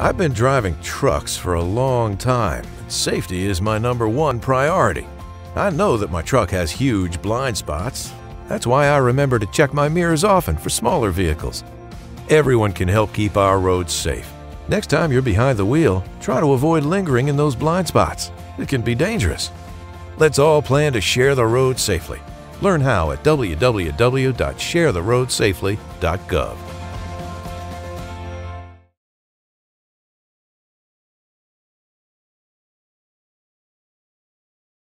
I've been driving trucks for a long time. Safety is my number one priority. I know that my truck has huge blind spots. That's why I remember to check my mirrors often for smaller vehicles. Everyone can help keep our roads safe. Next time you're behind the wheel, try to avoid lingering in those blind spots. It can be dangerous. Let's all plan to share the road safely. Learn how at www.sharetheroadsafely.gov.